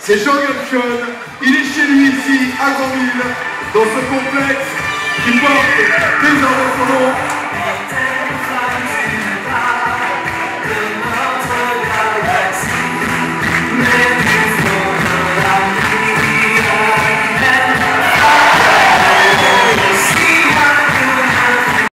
C'est Jean Galchon. Il est chez lui ici, à Grandville, dans ce complexe qui porte désormais enfants.